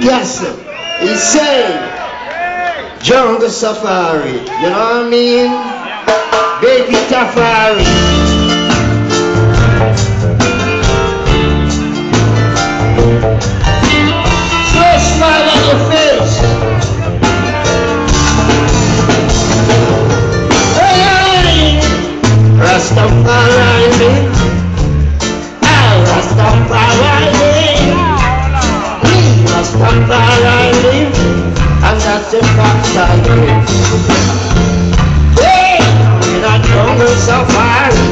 Yes, he said, Jungle Safari. You know what I mean? Baby Safari. Rastafari. Rastafari. And that's the fact I live. Hey, safari. Hey, in a jungle